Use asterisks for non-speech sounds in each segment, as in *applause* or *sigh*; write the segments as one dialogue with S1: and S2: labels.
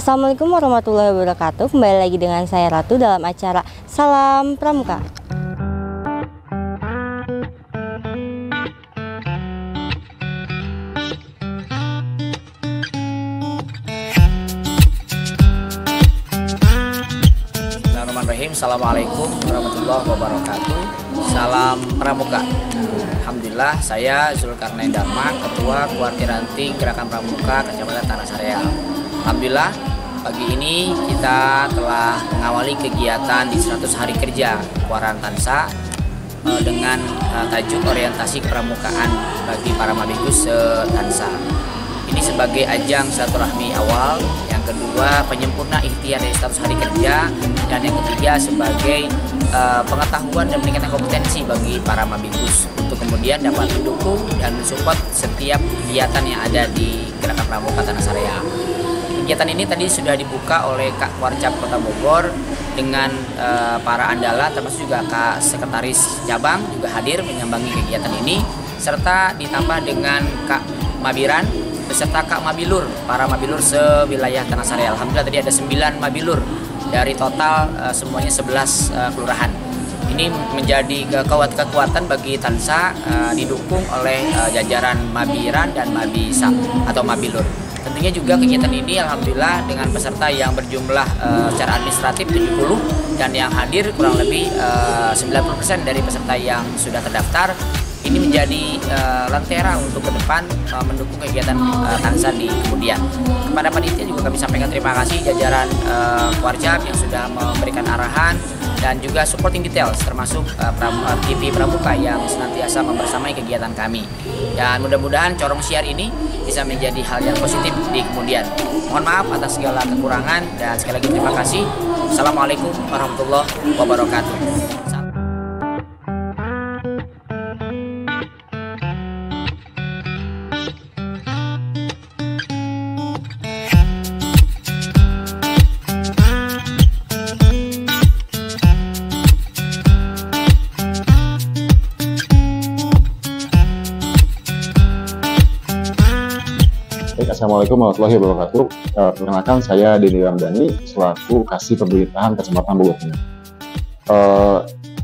S1: Assalamualaikum warahmatullahi wabarakatuh. Kembali lagi dengan saya Ratu dalam acara Salam Pramuka.
S2: Bismillahirrahmanirrahim Assalamualaikum warahmatullahi wabarakatuh Salam Pramuka Alhamdulillah saya Zulkarnain Dharma Ketua Kuartiranting Gerakan Pramuka Kecamatan Tanah Sareal Alhamdulillah pagi ini kita telah mengawali kegiatan di 100 hari kerja Kuaran Tansa eh, dengan eh, tajuk orientasi kepramukaan bagi para mabikus se-Tansa ini sebagai ajang silaturahmi awal yang kedua penyempurna ikhtiar dari status hari kerja dan yang ketiga sebagai uh, pengetahuan dan peningkatan kompetensi bagi para mabikus untuk kemudian dapat mendukung dan mensupport setiap kegiatan yang ada di Gerakan Pramuka Tanah Sarea. Kegiatan ini tadi sudah dibuka oleh Kak Warcap Kota Bogor dengan uh, para andala termasuk juga Kak Sekretaris Cabang juga hadir menyambangi kegiatan ini serta ditambah dengan Kak Mabiran beserta Kak Mabilur, para Mabilur sewilayah Tanah Sari. Alhamdulillah tadi ada 9 Mabilur dari total uh, semuanya 11 uh, kelurahan. Ini menjadi kekuatan kekuatan bagi Tansa uh, didukung oleh uh, jajaran Mabiran dan Mabisa atau Mabilur. Tentunya juga kegiatan ini alhamdulillah dengan peserta yang berjumlah uh, secara administratif 70 dan yang hadir kurang lebih uh, 90% dari peserta yang sudah terdaftar ini menjadi uh, lentera untuk ke depan uh, mendukung kegiatan uh, Tansa di kemudian. Kepada panitia juga kami sampaikan terima kasih jajaran uh, Warjab yang sudah memberikan arahan dan juga supporting details termasuk uh, uh, TV Pramuka yang senantiasa membersamai kegiatan kami. Dan mudah-mudahan corong siar ini bisa menjadi hal yang positif di kemudian. Mohon maaf atas segala kekurangan dan sekali lagi terima kasih. Assalamualaikum warahmatullahi wabarakatuh.
S3: Assalamualaikum warahmatullahi wabarakatuh. Uh, perkenalkan saya Denny Ramdhani selaku kasih pemberitaan Kecamatan Bogor Tengah. Uh,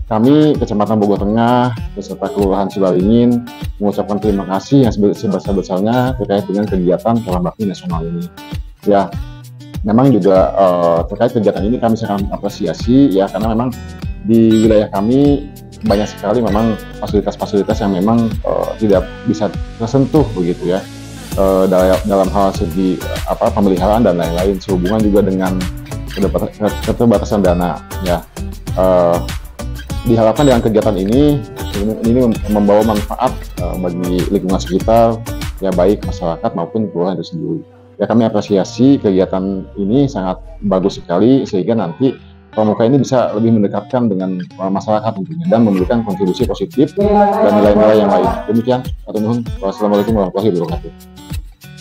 S3: kami Kecamatan Bogor Tengah beserta Kelurahan Sibalingin mengucapkan terima kasih yang sebesar-besarnya terkait dengan kegiatan Kalam Bakti Nasional ini. Ya, memang juga uh, terkait kegiatan ini kami sangat apresiasi ya karena memang di wilayah kami banyak sekali memang fasilitas-fasilitas yang memang uh, tidak bisa tersentuh begitu ya uh, dalam, hal segi apa pemeliharaan dan lain-lain sehubungan juga dengan keterbatasan dana ya. Uh, diharapkan dengan kegiatan ini ini membawa manfaat uh, bagi lingkungan sekitar ya baik masyarakat maupun keluarga itu sendiri. Ya kami apresiasi kegiatan ini sangat bagus sekali sehingga nanti pramuka ini bisa lebih mendekatkan dengan masyarakat tentunya dan memberikan kontribusi positif dan nilai-nilai yang lain. Demikian, Wassalamualaikum warahmatullahi wabarakatuh.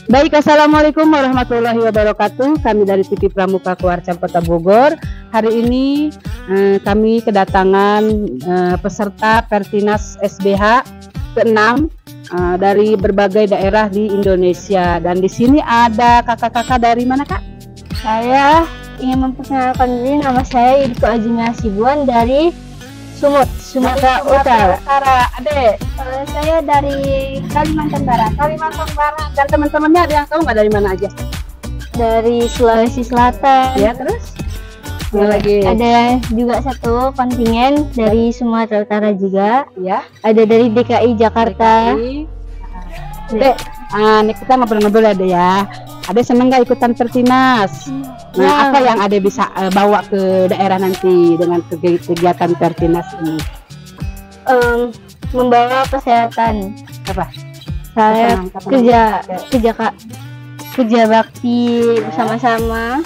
S4: Baik, Assalamualaikum warahmatullahi wabarakatuh. Kami dari TV Pramuka Kewarcam Kota Bogor. Hari ini eh, kami kedatangan eh, peserta Pertinas SBH ke-6 eh, dari berbagai daerah di Indonesia. Dan di sini ada kakak-kakak dari mana, Kak?
S5: Saya ingin memperkenalkan diri. Nama saya Idko Ajina Sibuan dari Sumut, Sumatera Utara.
S4: Utara. Ade,
S5: Kalau saya dari Kalimantan Barat.
S4: Kalimantan Barat. Dan teman-temannya ada yang tahu nggak dari mana aja?
S5: Dari Sulawesi Selatan.
S4: Ya, terus? Yang lagi?
S5: Ada juga satu kontingen dari Sumatera Utara juga.
S4: Ya.
S5: Ada dari DKI Jakarta.
S4: DKI. Dek, ah, nih kita ngobrol-ngobrol ada ya. Ada seneng nggak ikutan Pertinas? Nah,
S5: Ya.
S4: apa yang ada bisa eh, bawa ke daerah nanti dengan kegi- kegiatan Pertinas ini?
S5: Em, membawa kesehatan.
S4: Apa?
S5: Saya
S4: kapan
S5: kerja kerja kak kerja bakti bersama-sama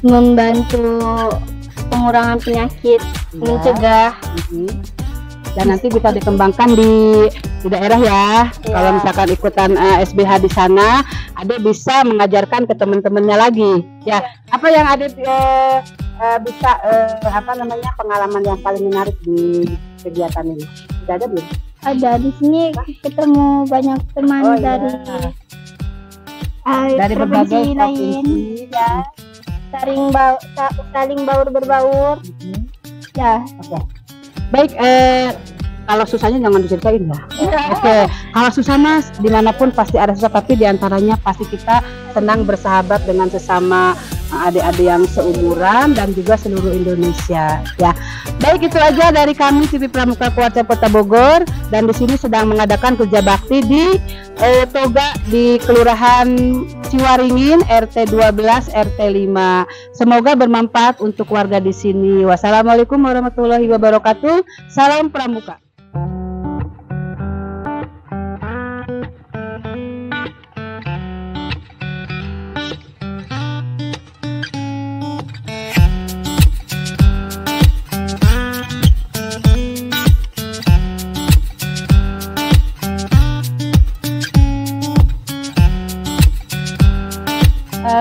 S5: membantu pengurangan penyakit
S4: Ya.
S5: mencegah
S4: Mhm. Dan nanti bisa dikembangkan di di daerah ya. Kalau misalkan ikutan eh, SBH di sana, ada bisa mengajarkan ke teman-temannya lagi. Ya, apa yang ada eh, eh, bisa eh, apa namanya pengalaman yang paling menarik di kegiatan ini? Sudah ada belum?
S5: ada di sini ketemu banyak teman
S4: Oh, iya.
S5: dari ah,
S6: dari berbagai
S5: provinsi lain ya saling bau sa- saling baur berbaur
S6: Mhm.
S5: ya
S6: Baik, eh, kalau susahnya jangan diceritain ya. Oke, kalau susah mas, di mana pun pasti ada susah, tapi di antaranya pasti kita senang bersahabat dengan sesama eh, adik-adik yang seumuran dan juga seluruh Indonesia. Ya, baik itu aja dari kami TV Pramuka Kuarca Kota Bogor dan di sini sedang mengadakan kerja bakti di eh, Toga di Kelurahan Ciwaringin RT 12 RT 5. Semoga bermanfaat untuk warga di sini. Wassalamualaikum warahmatullahi wabarakatuh. Salam Pramuka.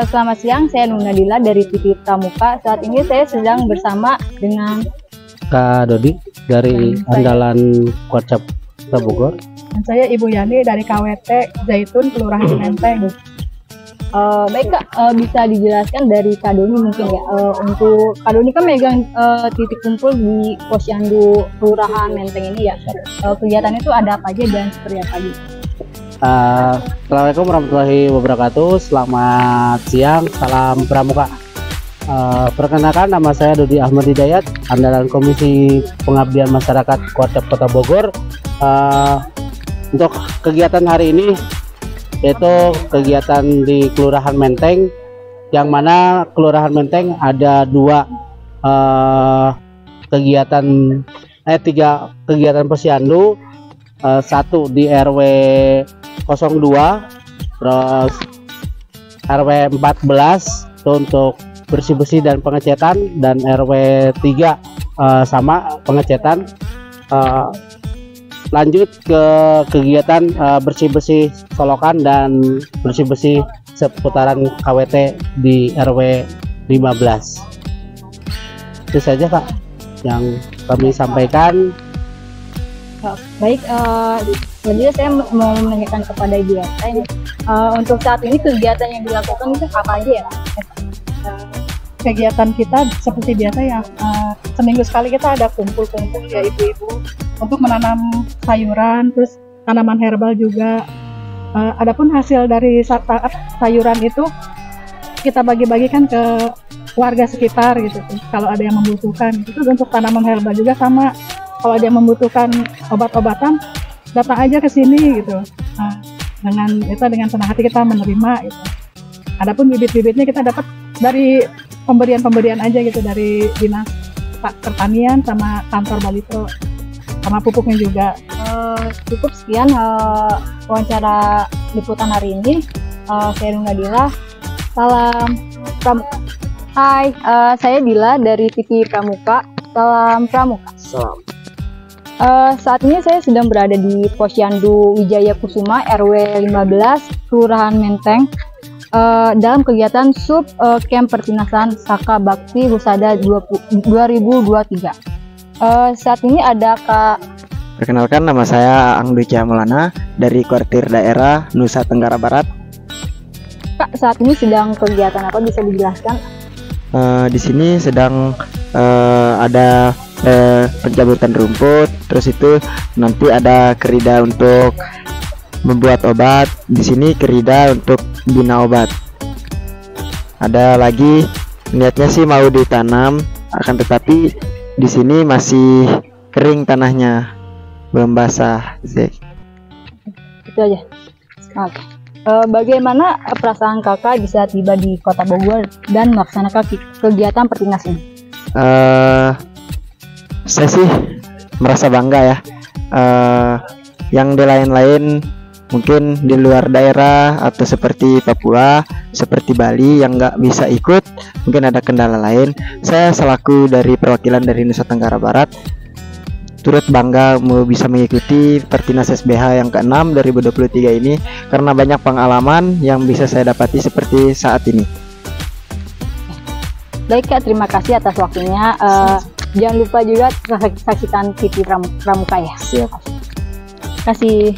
S7: Selamat siang, saya Nuna Dila dari TV Pramuka. Saat ini saya sedang bersama dengan
S8: Kak Dodi dari Andalan Kuarcap Bogor.
S9: Dan saya Ibu Yani dari KWT Zaitun Kelurahan *clears throat* Menteng.
S7: eh, baik Kak, eh, bisa dijelaskan dari Kak Doni mungkin ya eh, untuk Kak Doni kan megang eh, titik kumpul di Posyandu Kelurahan Menteng ini ya. Eh, kegiatan itu ada apa aja dan seperti apa aja?
S8: Uh, Assalamualaikum warahmatullahi wabarakatuh. Selamat siang, salam pramuka. Uh, perkenalkan nama saya Dodi Ahmad Hidayat, Andalan Komisi Pengabdian Masyarakat Kuarcap Kota Bogor. Uh, untuk kegiatan hari ini yaitu kegiatan di Kelurahan Menteng, yang mana Kelurahan Menteng ada dua uh, kegiatan eh tiga kegiatan posyandu eh, satu di RW 02 terus RW 14 itu untuk bersih-bersih dan pengecetan dan RW 3 eh, sama pengecetan. Eh, lanjut ke kegiatan eh, bersih-bersih solokan dan bersih-bersih seputaran KWT di RW 15 itu saja Kak yang kami sampaikan.
S7: Baik, eh, selanjutnya saya mau menanyakan kepada Yata ini. Eh, untuk saat ini kegiatan yang dilakukan itu apa aja ya? Kak?
S9: Kegiatan kita seperti biasa ya, eh, seminggu sekali kita ada kumpul-kumpul ya ibu-ibu untuk menanam sayuran, terus tanaman herbal juga. Eh, adapun hasil dari sayuran itu kita bagi-bagikan ke warga sekitar gitu. Kalau ada yang membutuhkan, itu untuk tanaman herbal juga sama. Kalau ada yang membutuhkan obat-obatan, datang aja ke sini gitu. Nah, dengan itu dengan senang hati kita menerima gitu. Adapun bibit-bibitnya kita dapat dari pemberian-pemberian aja gitu dari dinas Pak pertanian sama kantor Balitro sama pupuknya juga.
S7: Eh, cukup sekian eh, wawancara liputan hari ini. Eh, saya Nuna Dila. Salam Pramuka. Hai, eh, saya Dila dari TV Pramuka. Salam Pramuka.
S2: Salam.
S7: Eh, saat ini saya sedang berada di Posyandu Wijaya Kusuma RW 15 Kelurahan Menteng eh, dalam kegiatan sub eh, camp pertinasan Saka Bakti Husada 20 2023. Eh, saat ini ada Kak
S10: Perkenalkan nama saya Angdu Mulana dari kuartir daerah Nusa Tenggara Barat.
S7: Kak saat ini sedang kegiatan apa bisa dijelaskan?
S10: Eh, di sini sedang eh, ada eh, pencabutan rumput, terus itu nanti ada kerida untuk membuat obat. Di sini kerida untuk bina obat. Ada lagi niatnya sih mau ditanam, akan tetapi di sini masih kering tanahnya, belum basah sih.
S7: Itu aja. Oke. Eh, bagaimana perasaan kakak bisa tiba di kota Bogor dan melaksanakan kegiatan pertinas ini?
S10: eh saya sih merasa bangga ya. eh yang di lain-lain mungkin di luar daerah atau seperti Papua, seperti Bali yang nggak bisa ikut, mungkin ada kendala lain. Saya selaku dari perwakilan dari Nusa Tenggara Barat turut bangga mau bisa mengikuti Pertinas SBH yang ke-6 2023 ini karena banyak pengalaman yang bisa saya dapati seperti saat ini.
S7: Baik Kak, terima kasih atas waktunya. Eh, jangan lupa juga sak- saksikan TV Pram- Pramuka ya.
S2: Siap.
S7: Kasih.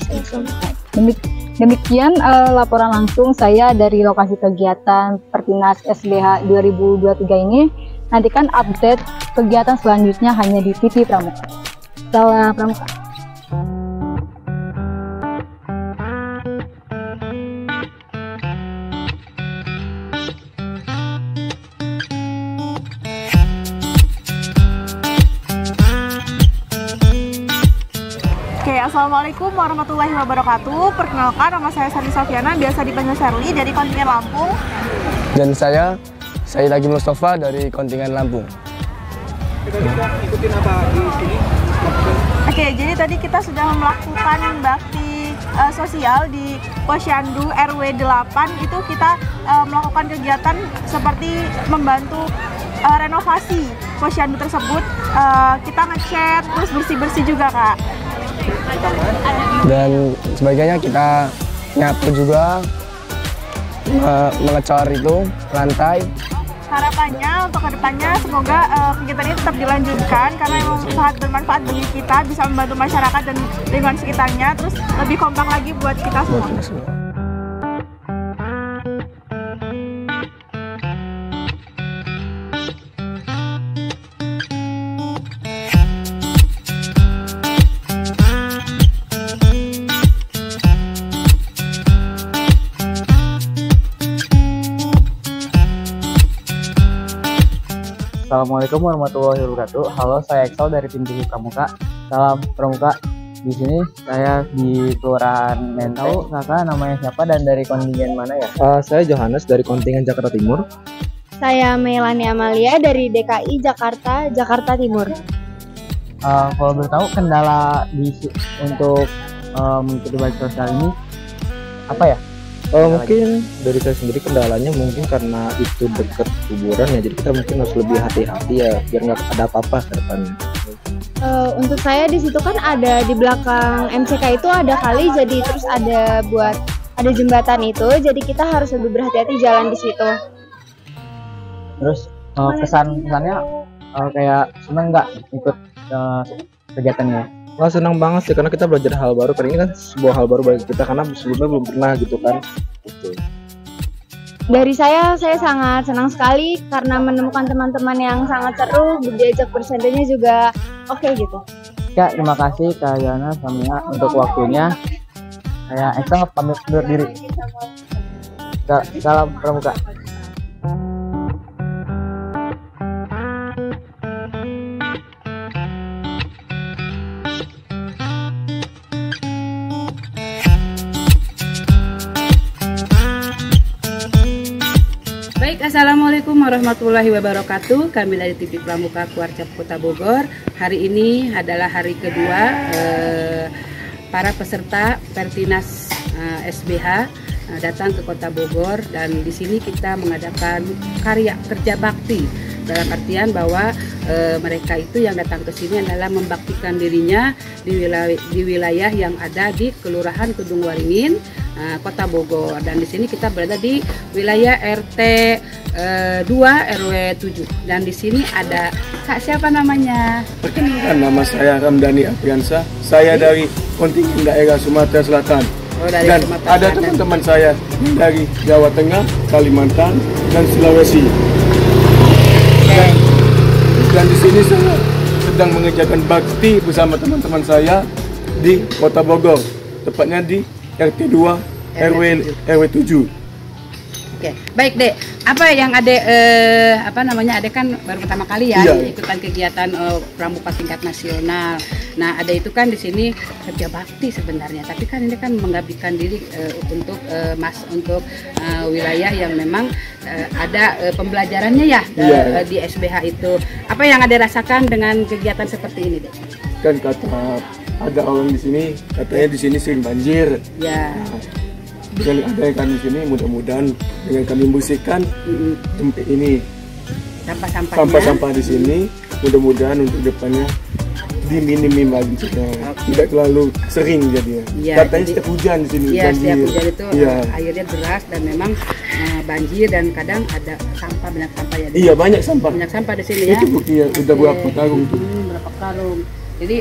S7: Demik- Demikian eh, laporan langsung saya dari lokasi kegiatan Pertinas SBH 2023 ini. Nantikan update kegiatan selanjutnya hanya di TV Pramuka. Salam Pramuka.
S11: Assalamualaikum warahmatullahi wabarakatuh. Perkenalkan, nama saya Sari Sofiana, biasa dipanggil Sherly dari kontingen Lampung.
S12: Dan saya, saya lagi Mustafa dari kontingen Lampung.
S11: Oke, jadi tadi kita sudah melakukan bakti eh, sosial di Posyandu RW 8 itu kita eh, melakukan kegiatan seperti membantu eh, renovasi Posyandu tersebut. Eh, kita ngecat terus bersih-bersih juga, Kak.
S12: Dan sebagainya kita nyapu juga, me- mengecor itu lantai.
S11: Harapannya untuk ke depannya semoga eh, kegiatan ini tetap dilanjutkan karena memang sangat bermanfaat bagi kita, bisa membantu masyarakat dan lingkungan sekitarnya, terus lebih kompak lagi buat kita semua.
S13: Assalamualaikum warahmatullahi wabarakatuh. Halo, saya Excel dari tim Tinggi Pramuka. Salam Pramuka. Di sini saya di Kelurahan Mentau. Kakak namanya siapa dan dari kontingen mana ya?
S14: Eh, saya Johannes dari kontingen Jakarta Timur.
S5: Saya Melani Amalia dari DKI Jakarta, Jakarta Timur.
S13: Eh, kalau boleh tahu kendala di untuk eh, mengikuti bakti sosial ini apa ya?
S14: Eh, mungkin dari saya sendiri kendalanya mungkin karena itu dekat kuburan ya, jadi kita mungkin harus lebih hati-hati ya biar nggak ada apa-apa ke depannya.
S5: Eh, untuk saya di situ kan ada di belakang MCK itu ada kali, jadi terus ada buat ada jembatan itu, jadi kita harus lebih berhati-hati jalan di situ.
S13: Terus eh, kesan kesannya eh, kayak seneng nggak ikut eh, kegiatannya?
S14: Wah senang banget sih karena kita belajar hal baru. Karena ini kan sebuah hal baru bagi kita karena sebelumnya belum pernah gitu kan. Gitu.
S5: Dari saya, saya sangat senang sekali karena menemukan teman-teman yang sangat seru, diajak bersandanya juga oke gitu.
S13: Ya, terima kasih Kak Yana Samia untuk waktunya. Saya Excel pamit undur diri. Sa- Salam Pramuka.
S6: Assalamualaikum warahmatullahi wabarakatuh. Kami dari TV Pramuka Kuarcap Kota Bogor. Hari ini adalah hari kedua eh, para peserta Pertinas eh, SBH eh, datang ke Kota Bogor dan di sini kita mengadakan karya kerja bakti dalam artian bahwa eh, mereka itu yang datang ke sini adalah membaktikan dirinya di wilayah, di wilayah yang ada di Kelurahan Kedung Waringin, eh, Kota Bogor dan di sini kita berada di wilayah RT eh, 2 RW 7 dan di sini ada Kak siapa namanya?
S12: Perkenalkan nama saya Ramdhani Apriansa. Saya dari kontingen daerah Sumatera Selatan.
S6: Oh, dari
S12: dan
S6: Sumatera
S12: ada teman-teman saya dari Jawa Tengah, Kalimantan, dan Sulawesi. Dan, dan di sini saya sedang mengerjakan bakti bersama teman-teman saya di Kota Bogor, tepatnya di RT 2 RW RW 7.
S6: Oke, baik dek. Apa yang ada eh, apa namanya ada kan baru pertama kali ya
S12: Iya.
S6: ikutan kegiatan eh, pramuka tingkat nasional. Nah ada itu kan di sini kerja bakti sebenarnya, tapi kan ini kan mengabdikan diri eh, untuk eh, mas untuk eh, wilayah yang memang eh, ada eh, pembelajarannya ya
S12: Iya.
S6: eh, di SBH itu. Apa yang ada rasakan dengan kegiatan seperti ini dek?
S12: Kan kata ada orang di sini katanya di sini sering banjir.
S6: Ya.
S12: Dengan adanya kami sini mudah-mudahan dengan kami bersihkan tempat ini
S6: Sampah-sampahnya.
S12: sampah-sampah di sini mudah-mudahan untuk depannya diminim lagi sudah tidak terlalu sering jadinya
S6: Iya,
S12: katanya
S6: jadi-
S12: setiap hujan di sini
S6: Iya, setiap hujan itu eh, airnya deras dan memang eh, banjir dan kadang ada sampah banyak sampah ya.
S12: Iya, banyak sampah.
S6: Banyak sampah di sini ya.
S12: itu bukti ya sudah
S6: Oke.
S12: berapa karung tuh
S6: Hmm, berapa karung. Jadi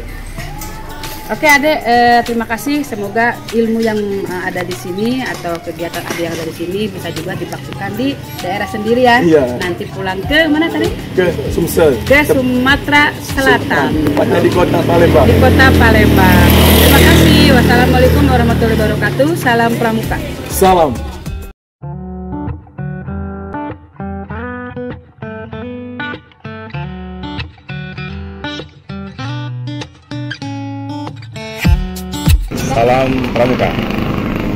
S6: Oke Ade, eh, terima kasih. Semoga ilmu yang eh, ada di sini atau kegiatan Ade yang ada di sini bisa juga dibaktikan di daerah sendiri ya.
S12: Iya.
S6: Nanti pulang ke mana tadi?
S12: Ke Sumsel.
S6: Ke Sumatera Selatan.
S12: Tepatnya di kota Palembang.
S6: Di kota Palembang. Terima kasih. Wassalamualaikum warahmatullahi wabarakatuh. Salam Pramuka.
S12: Salam.
S15: Salam Pramuka.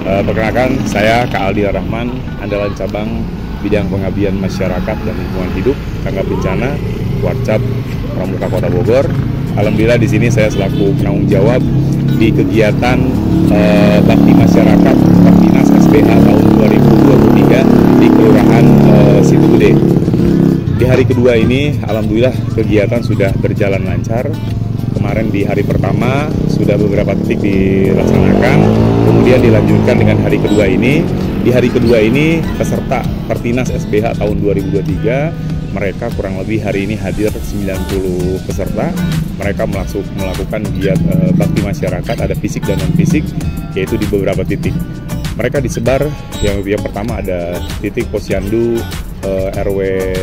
S15: Eh, perkenalkan saya Kak Aldi Rahman, andalan cabang bidang pengabdian masyarakat dan lingkungan hidup, tanggap bencana, Warcap Pramuka Kota Bogor. Alhamdulillah di sini saya selaku penanggung jawab di kegiatan eh, bakti masyarakat Baktinas SPH tahun 2023 di Kelurahan eh, Situ Gede. Di hari kedua ini, alhamdulillah kegiatan sudah berjalan lancar. Kemarin di hari pertama sudah beberapa titik dilaksanakan, kemudian dilanjutkan dengan hari kedua ini. Di hari kedua ini peserta Pertinas SBH tahun 2023 mereka kurang lebih hari ini hadir 90 peserta. Mereka melakukan giat eh, bakti masyarakat ada fisik dan non fisik yaitu di beberapa titik. Mereka disebar yang yang pertama ada titik Posyandu eh, RW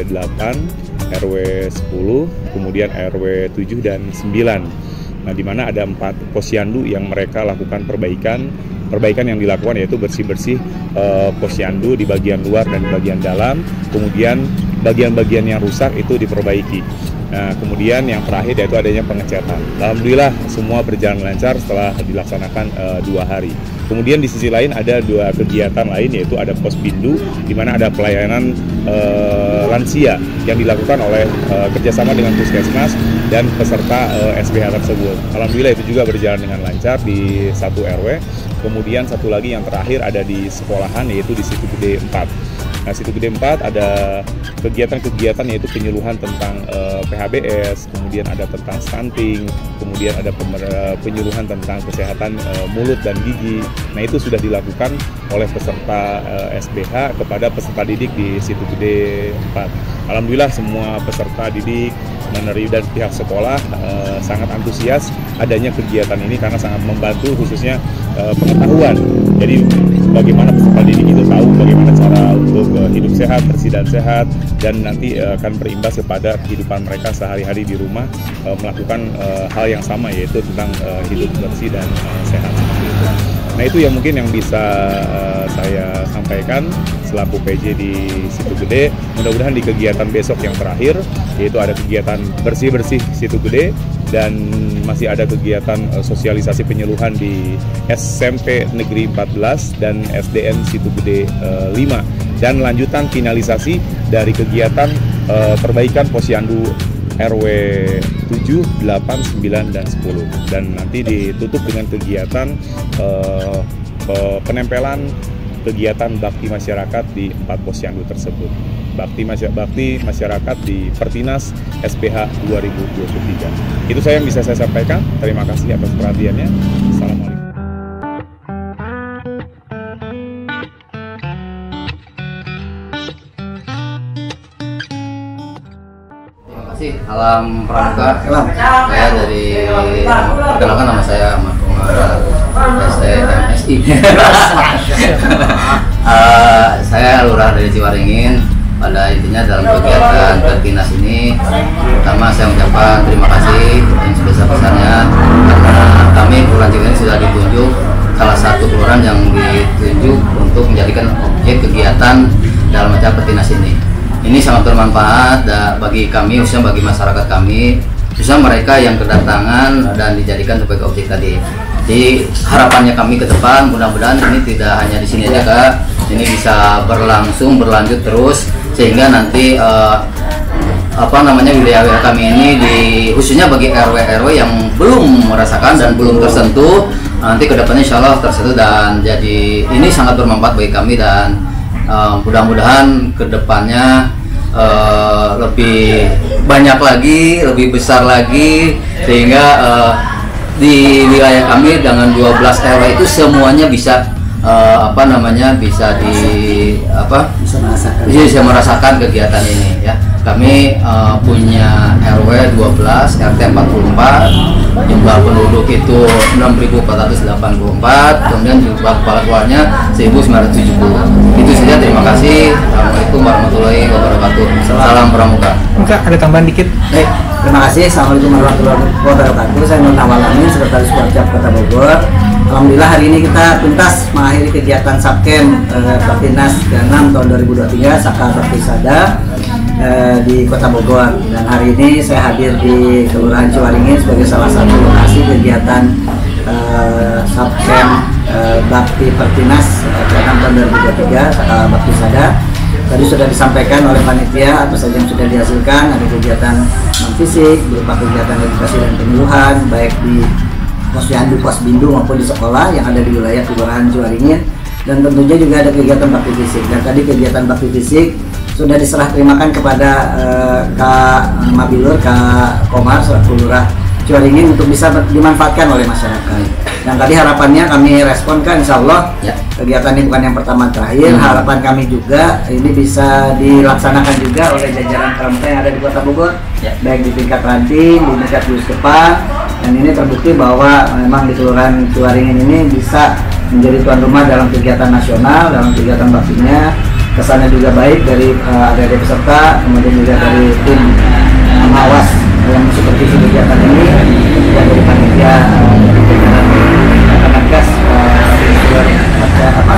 S15: 8, RW 10, kemudian RW 7 dan 9. Nah, di mana ada empat posyandu yang mereka lakukan perbaikan. Perbaikan yang dilakukan yaitu bersih-bersih eh, posyandu di bagian luar dan di bagian dalam. Kemudian bagian-bagian yang rusak itu diperbaiki. Nah, kemudian yang terakhir yaitu adanya pengecatan. Alhamdulillah semua berjalan lancar setelah dilaksanakan eh, dua hari. Kemudian di sisi lain ada dua kegiatan lain yaitu ada pos bindu di mana ada pelayanan eh, lansia yang dilakukan oleh eh, kerjasama dengan puskesmas dan peserta eh, SBH tersebut. Alhamdulillah itu juga berjalan dengan lancar di satu RW. Kemudian satu lagi yang terakhir ada di sekolahan yaitu di Situ Gede 4. Nah, Situ Gede 4 ada kegiatan-kegiatan yaitu penyuluhan tentang eh, PHBS, kemudian ada tentang stunting, kemudian ada eh, penyuluhan tentang kesehatan eh, mulut dan gigi. Nah, itu sudah dilakukan oleh peserta eh, SBH kepada peserta didik di Situ Gede 4. Alhamdulillah semua peserta didik menerima dan pihak sekolah eh, sangat antusias adanya kegiatan ini karena sangat membantu khususnya eh, pengetahuan. Jadi bagaimana peserta didik itu tahu bagaimana cara untuk eh, hidup sehat, bersih dan sehat dan nanti eh, akan berimbas kepada kehidupan mereka sehari-hari di rumah eh, melakukan eh, hal yang sama yaitu tentang eh, hidup bersih dan eh, sehat. Nah itu yang mungkin yang bisa eh, saya sampaikan selaku PJ di Situ Gede. Mudah-mudahan di kegiatan besok yang terakhir yaitu ada kegiatan bersih-bersih Situ Gede dan masih ada kegiatan eh, sosialisasi penyuluhan di SMP Negeri 14 dan SDN Situ Gede eh, 5 dan lanjutan finalisasi dari kegiatan perbaikan posyandu RW 7, 8, 9, dan 10 dan nanti ditutup dengan kegiatan eh, pe- penempelan kegiatan bakti masyarakat di empat posyandu tersebut. Bakti masyarakat, bakti masyarakat di Pertinas SPH 2023 itu saya yang bisa saya sampaikan. Terima kasih atas perhatiannya. Assalamualaikum
S16: Salam Pramuka. Saya dari perkenalkan nama saya Umar STMSI. *laughs* Eh, saya lurah dari Ciwaringin. Pada intinya dalam kegiatan Pertinas ini, pertama saya mengucapkan terima kasih yang sebesar-besarnya karena kami Kelurahan Ciwaringin sudah ditunjuk salah satu kelurahan yang ditunjuk untuk menjadikan objek kegiatan dalam acara Pertinas ini ini sangat bermanfaat bagi kami khususnya bagi masyarakat kami. Khususnya mereka yang kedatangan dan dijadikan sebagai objek tadi. Jadi harapannya kami ke depan mudah-mudahan ini tidak hanya di sini aja kak. Ini bisa berlangsung berlanjut terus sehingga nanti eh, apa namanya wilayah-wilayah kami ini di khususnya bagi RW-RW yang belum merasakan dan belum tersentuh nanti ke depannya insya Allah tersentuh dan jadi ini sangat bermanfaat bagi kami dan eh, mudah-mudahan ke depannya eh, lebih banyak lagi lebih besar lagi sehingga eh, di wilayah kami dengan 12 RW itu semuanya bisa eh, apa namanya bisa di apa? Bisa merasakan. Bisa merasakan kegiatan ini ya. Kami uh, punya RW 12, RT 44, jumlah penduduk itu 6.484, kemudian jumlah kepala keluarnya 1.970. Itu saja, terima kasih. Assalamualaikum warahmatullahi wabarakatuh. Salam Pramuka.
S17: Enggak, ada tambahan dikit.
S18: Baik, terima kasih. Assalamualaikum warahmatullahi wabarakatuh. Saya Nur Nawalami, Sekretaris Kuarcap Kota Bogor. Alhamdulillah hari ini kita tuntas mengakhiri kegiatan Sabkem eh, Bapinas ke-6 tahun 2023 Saka Baktisada eh, di Kota Bogor. Dan hari ini saya hadir di Kelurahan Ciwaringin sebagai salah satu lokasi kegiatan eh, Sabkem eh, Bakti Pertinas eh, ke-6 tahun 2023 Saka Baktisada Tadi sudah disampaikan oleh panitia apa saja yang sudah dihasilkan ada kegiatan non fisik berupa kegiatan edukasi dan penyuluhan baik di posyandu pos bindu maupun di sekolah yang ada di wilayah kelurahan Ciwaringin. Dan tentunya juga ada kegiatan bakti fisik. Dan tadi kegiatan bakti fisik sudah diserah terimakan kepada eh, Kak Mabilur, Kak Komar selaku lurah Ciwaringin untuk bisa dimanfaatkan oleh masyarakat. Dan tadi harapannya kami respon kan insya Allah kegiatan ini bukan yang pertama terakhir.
S16: Hmm.
S18: Harapan kami juga ini bisa dilaksanakan juga oleh jajaran pramuka yang ada di Kota Bogor, baik di tingkat ranting, di tingkat Yus depan. Dan ini terbukti bahwa memang di Kelurahan Ciwaringin ini bisa menjadi tuan rumah dalam kegiatan nasional, dalam kegiatan baktinya. Kesannya juga baik dari uh, adik-adik peserta, kemudian juga dari tim pengawas yang supervisi kegiatan ini, dan dari panitia jajaran Kemenkes uh, apa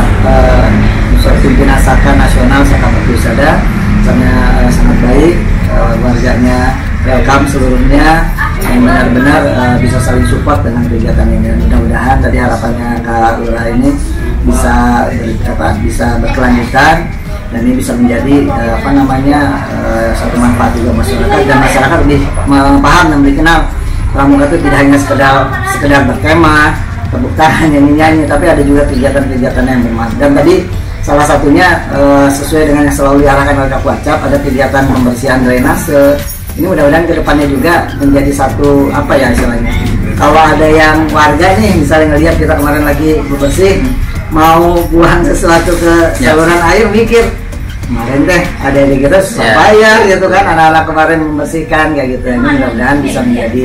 S18: pimpinan Saka Nasional Saka Perpusada uh, sangat baik uh, warganya welcome seluruhnya yang benar-benar uh, bisa saling support dengan kegiatan ini. Mudah-mudahan tadi harapannya Kak Lurah ini bisa apa bisa berkelanjutan dan ini bisa menjadi uh, apa namanya uh, satu manfaat juga masyarakat. Dan masyarakat lebih paham dan lebih kenal. Pramuka itu tidak hanya sekedar sekedar berkemah tepuk tangan nyanyi-nyanyi tapi ada juga kegiatan-kegiatan yang bermanfaat. Dan tadi salah satunya eh, sesuai dengan yang selalu diarahkan oleh Kak Wacap ada kegiatan pembersihan drainase. Ini mudah-mudahan ke depannya juga menjadi satu apa ya istilahnya kalau ada yang warga nih misalnya ngelihat kita kemarin lagi bersih mau buang sesuatu ke
S16: Ya.
S18: saluran air mikir kemarin teh ada yang kita susah bayar gitu kan anak-anak kemarin membersihkan kayak gitu. Ini mudah-mudahan bisa menjadi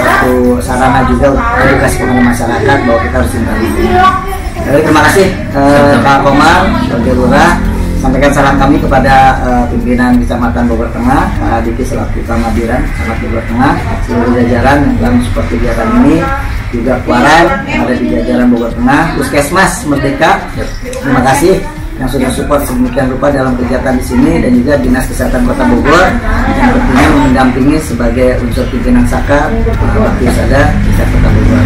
S18: satu sarana juga untuk edukasi kepada masyarakat bahwa kita harus cinta lingkungan. Jadi terima kasih eh, Pak Komar sebagai lurah sampaikan salam kami kepada eh, pimpinan Kecamatan Bogor Tengah Pak Diki selaku Kamabiran Kecamatan Bogor Tengah seluruh jajaran yang telah mensupport kegiatan ini juga Kuaran ada di jajaran Bogor Tengah Puskesmas Merdeka. Terima kasih yang sudah support sedemikian rupa dalam kegiatan di sini dan juga Dinas Kesehatan Kota Bogor yang tentunya mendampingi sebagai unsur pimpinan Saka Bakti Sada Tingkat Kota Bogor.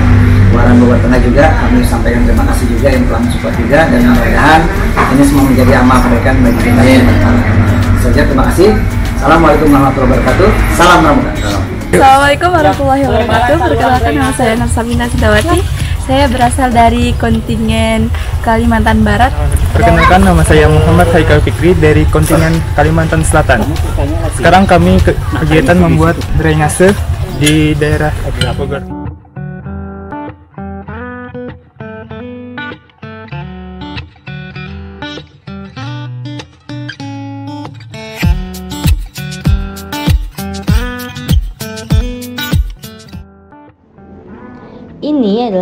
S18: Waran Bogor Tengah juga kami sampaikan terima kasih juga yang telah mensupport juga dan mudah-mudahan ini semua menjadi amal kebaikan bagi kita semua. Saja terima kasih. Assalamualaikum warahmatullahi wabarakatuh. Salam Pramuka.
S19: Assalamualaikum warahmatullahi wabarakatuh. Perkenalkan nama saya Narsabina Sidawati. Saya berasal dari kontingen Kalimantan Barat.
S17: Perkenalkan nama saya Muhammad Haikal Fikri dari kontingen Kalimantan Selatan. Sekarang kami ke kegiatan membuat drainase di daerah Bogor.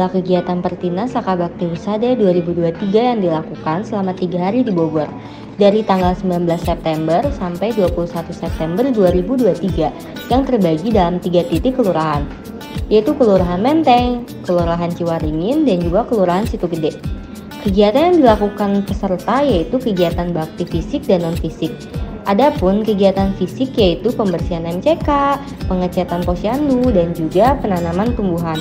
S1: Adalah kegiatan Pertinas Saka Bakti Husada 2023 yang dilakukan selama tiga hari di Bogor dari tanggal 19 September sampai 21 September 2023 yang terbagi dalam tiga titik kelurahan yaitu Kelurahan Menteng, Kelurahan Ciwaringin, dan juga Kelurahan Situ Gede. Kegiatan yang dilakukan peserta yaitu kegiatan bakti fisik dan non fisik. Adapun kegiatan fisik yaitu pembersihan MCK, pengecatan posyandu, dan juga penanaman tumbuhan.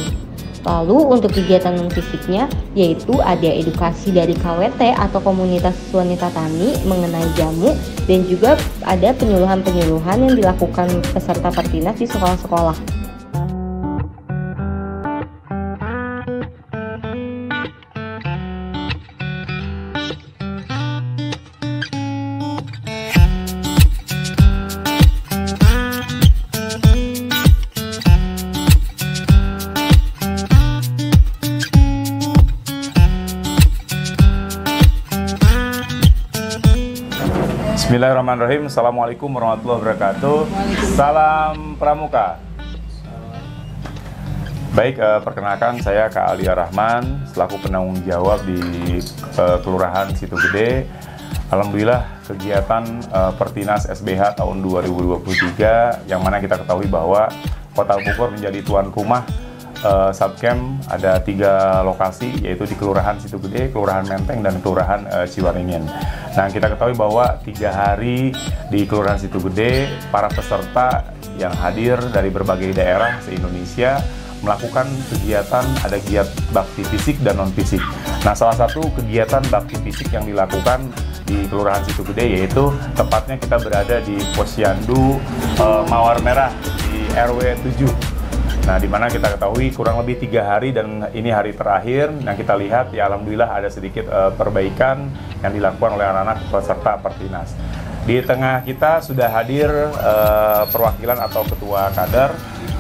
S1: Lalu untuk kegiatan non fisiknya yaitu ada edukasi dari KWT atau komunitas wanita tani mengenai jamu dan juga ada penyuluhan-penyuluhan yang dilakukan peserta Pertinas di sekolah-sekolah.
S15: Bismillahirrahmanirrahim. Assalamualaikum warahmatullahi wabarakatuh. Salam Pramuka. Baik, eh, perkenalkan saya Kak Alia Rahman selaku penanggung jawab di eh, Kelurahan Situ Gede. Alhamdulillah kegiatan eh, Pertinas SBH tahun 2023 yang mana kita ketahui bahwa Kota Bogor menjadi tuan rumah eh, Subcamp ada tiga lokasi yaitu di Kelurahan Situ Gede, Kelurahan Menteng dan Kelurahan eh, Ciwaringin. Nah kita ketahui bahwa tiga hari di Kelurahan Situ Gede para peserta yang hadir dari berbagai daerah se-Indonesia melakukan kegiatan ada giat bakti fisik dan non fisik. Nah, salah satu kegiatan bakti fisik yang dilakukan di Kelurahan Situ Gede yaitu tepatnya kita berada di Posyandu eh, Mawar Merah di RW 7. Nah, di mana kita ketahui kurang lebih tiga hari dan ini hari terakhir. Yang kita lihat ya alhamdulillah ada sedikit eh, perbaikan yang dilakukan oleh anak-anak peserta Pertinas. Di tengah kita sudah hadir eh, perwakilan atau ketua kader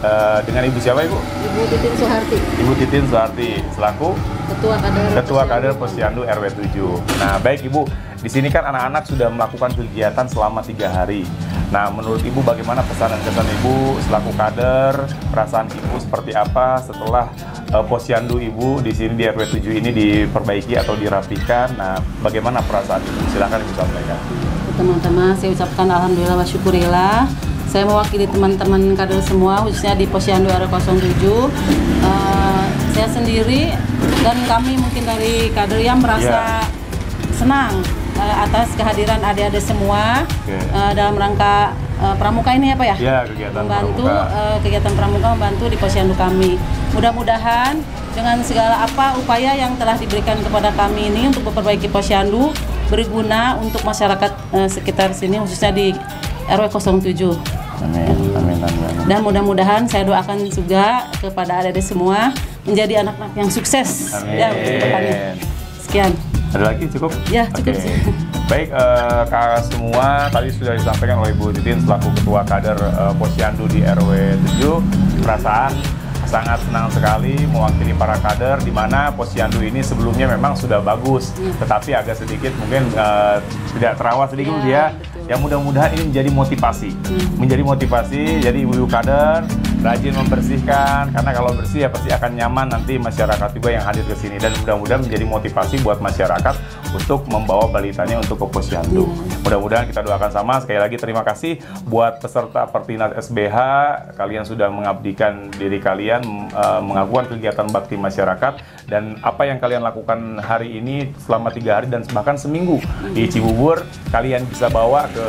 S15: eh, dengan ibu siapa ibu?
S6: Ibu Titin Soeharti,
S15: Ibu Titin Suharti selaku
S6: Ketua Kader
S15: Ketua Kader Posyandu RW 7. Nah, baik Ibu, di sini kan anak-anak sudah melakukan kegiatan selama tiga hari. Nah, menurut Ibu bagaimana pesan dan kesan Ibu selaku kader, perasaan Ibu seperti apa setelah eh, Posyandu Ibu di sini di RW 7 ini diperbaiki atau dirapikan? Nah, bagaimana perasaan Ibu? Silakan Ibu sampaikan.
S6: Teman-teman, saya ucapkan alhamdulillah wa syukurillah. Saya mewakili teman-teman kader semua, khususnya di Posyandu RW 07. Eh, saya sendiri dan kami mungkin dari kader yang merasa senang eh, atas kehadiran adik-adik semua
S15: Oke.
S6: eh, dalam rangka eh, pramuka ini apa ya?
S15: Ya, kegiatan
S6: membantu
S15: pramuka.
S6: eh, kegiatan pramuka membantu di posyandu kami. Mudah-mudahan dengan segala apa upaya yang telah diberikan kepada kami ini untuk memperbaiki posyandu berguna untuk masyarakat eh, sekitar sini khususnya di RW 07.
S15: Amin, amin, amin. amin.
S6: Dan mudah-mudahan saya doakan juga kepada adik-adik semua menjadi anak-anak yang sukses ya untuk ke depannya. Sekian.
S15: Ada lagi cukup?
S6: Ya, cukup.
S15: Oke. *laughs* Baik, eh, kakak semua tadi sudah disampaikan oleh Ibu Titin selaku Ketua Kader eh, Posyandu di RW 7. Perasaan sangat senang sekali mewakili para kader di mana Posyandu ini sebelumnya memang sudah bagus, tetapi agak sedikit mungkin eh, tidak terawat sedikit ya. Yang mudah-mudahan ini menjadi motivasi, menjadi motivasi. Jadi ibu-ibu kader rajin membersihkan karena kalau bersih ya pasti akan nyaman nanti masyarakat juga yang hadir ke sini. Dan mudah-mudahan menjadi motivasi buat masyarakat untuk membawa balitanya untuk ke Posyandu. Mudah-mudahan kita doakan sama. Sekali lagi terima kasih buat peserta Pertinas SBH kalian sudah mengabdikan diri kalian melakukan kegiatan bakti masyarakat dan apa yang kalian lakukan hari ini selama tiga hari dan bahkan seminggu di Cibubur kalian bisa bawa ke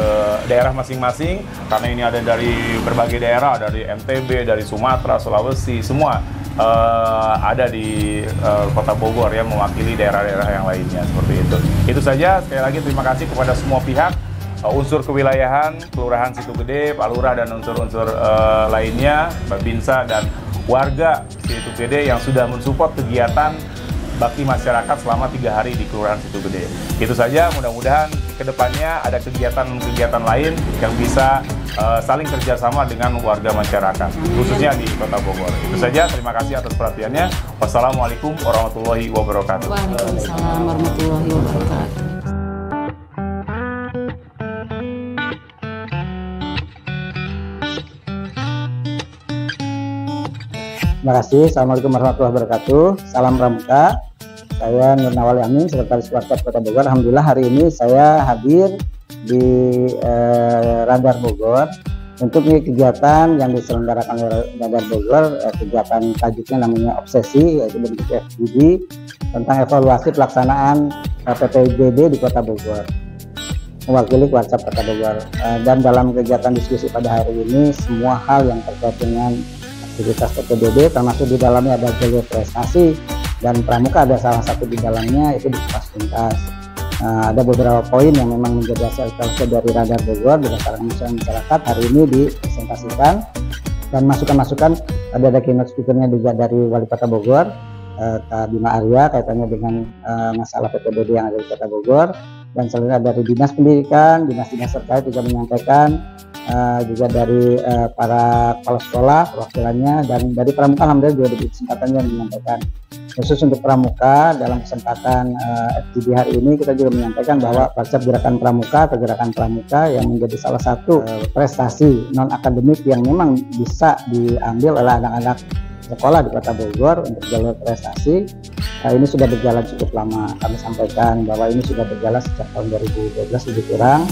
S15: daerah masing-masing karena ini ada dari berbagai daerah dari NTB dari Sumatera Sulawesi semua eh, ada di eh, Kota Bogor ya mewakili daerah-daerah yang lainnya seperti itu. Itu saja sekali lagi terima kasih kepada semua pihak uh, unsur kewilayahan, Kelurahan Situ Gede, Pak Lurah dan unsur-unsur uh, lainnya, Babinsa dan warga Situ Gede yang sudah mensupport kegiatan bakti masyarakat selama tiga hari di Kelurahan Situ Gede. Itu saja, mudah-mudahan ke depannya ada kegiatan-kegiatan lain yang bisa uh, saling kerjasama dengan warga masyarakat, khususnya di Kota Bogor. Itu saja, terima kasih atas perhatiannya. Wassalamualaikum warahmatullahi wabarakatuh.
S6: Waalaikumsalam warahmatullahi wabarakatuh.
S20: Terima kasih. Assalamualaikum warahmatullahi wabarakatuh. Salam Pramuka. Saya Nur Nawali Amin, Sekretaris Warkop Kota Bogor. Alhamdulillah hari ini saya hadir di eh, Radar Bogor untuk kegiatan yang diselenggarakan oleh Radar Bogor. Eh, kegiatan tajuknya namanya Obsesi, yaitu bentuk FGD tentang evaluasi pelaksanaan PPBD di Kota Bogor mewakili WhatsApp Kota Bogor. Eh, dan dalam kegiatan diskusi pada hari ini semua hal yang terkait dengan aktivitas PPBD termasuk di dalamnya ada jalur prestasi dan pramuka ada salah satu di dalamnya itu di kelas tuntas. Nah, ada beberapa poin yang memang menjadi hasil evaluasi dari Radar Bogor berdasarkan masukan masyarakat hari ini dipresentasikan dan masukan-masukan ada ada keynote speakernya juga dari Wali Kota Bogor eh, Kak Bima Arya kaitannya dengan eh, masalah PPBD yang ada di Kota Bogor dan selanjutnya dari Dinas Pendidikan, Dinas-Dinas terkait juga menyampaikan eh, juga dari eh, para kepala sekolah perwakilannya dan dari pramuka alhamdulillah juga diberi kesempatan yang menyampaikan khusus untuk pramuka dalam kesempatan uh, FGD hari ini kita juga menyampaikan bahwa Bakcap Gerakan Pramuka atau Gerakan Pramuka yang menjadi salah satu uh, prestasi non akademik yang memang bisa diambil oleh anak-anak sekolah di Kota Bogor untuk jalur prestasi. Uh, ini sudah berjalan cukup lama. Kami sampaikan bahwa ini sudah berjalan sejak tahun 2012 lebih kurang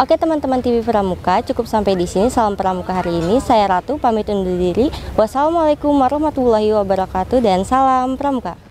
S1: Oke teman-teman TV Pramuka, cukup sampai di sini. Salam Pramuka hari ini. Saya Ratu, pamit undur diri. Wassalamualaikum warahmatullahi wabarakatuh dan salam Pramuka.